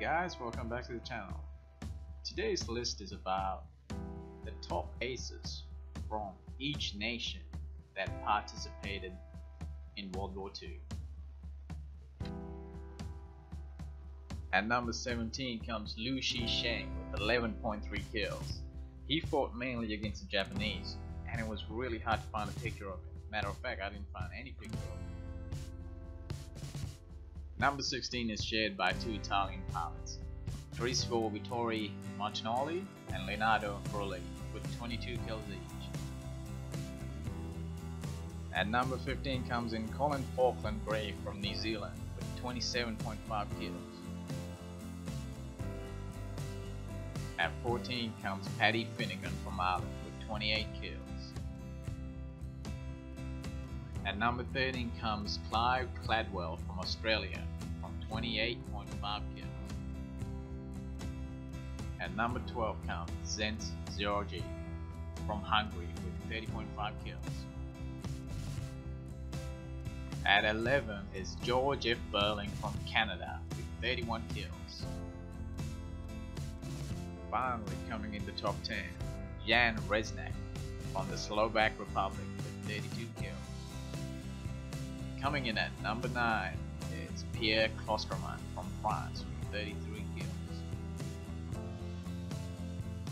guys, welcome back to the channel. Today's list is about the top aces from each nation that participated in World War II. At number 17 comes Liu Chi Cheng with 11.3 kills. He fought mainly against the Japanese, and it was really hard to find a picture of him. Matter of fact, I didn't find any picture of him. Number 16 is shared by two Italian pilots, Crispo Vittorio Martinoli and Leonardo Ferrulli, with 22 kills each. At number 15 comes in Colin Falkland Gray from New Zealand with 27.5 kills. At 14 comes Paddy Finucane from Ireland with 28 kills. At number 13 comes Clive Caldwell from Australia from 28.5 kills. At number 12 comes Zent Georgi from Hungary with 30.5 kills. At 11 is George F. Beurling from Canada with 31 kills. Finally coming in the top 10, Jan Reznak from the Slovak Republic with 32 kills. Coming in at number 9 is Pierre Clostermann from France with 33 kills.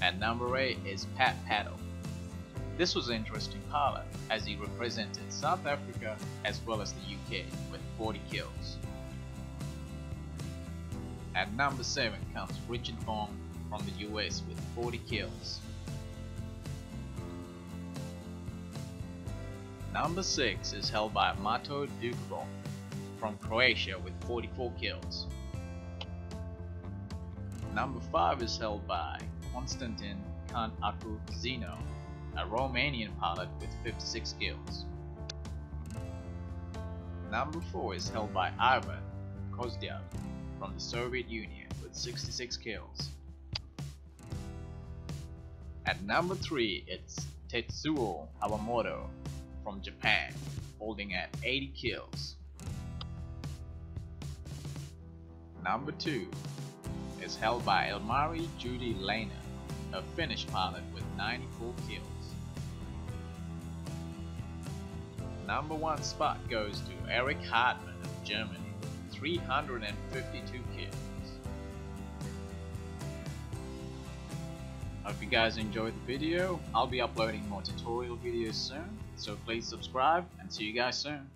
At number 8 is Pat Pattle. This was an interesting pilot as he represented South Africa as well as the UK with 40 kills. At number 7 comes Richard Bong from the US with 40 kills. Number 6 is held by Mato Dukovac from Croatia with 44 kills. Number 5 is held by Konstantin Kanaku Zino, a Romanian pilot with 56 kills. Number 4 is held by Ivan Kozhedub from the Soviet Union with 66 kills. At number 3 it's Tetsuzo Iwamoto from Japan, holding at 80 kills. Number 2 is held by Elmari Judy Lehner, a Finnish pilot with 94 kills. Number 1 spot goes to Erich Hartmann of Germany, 352 kills. Hope you guys enjoyed the video. I'll be uploading more tutorial videos soon, so please subscribe and see you guys soon.